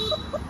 Ha ha ha!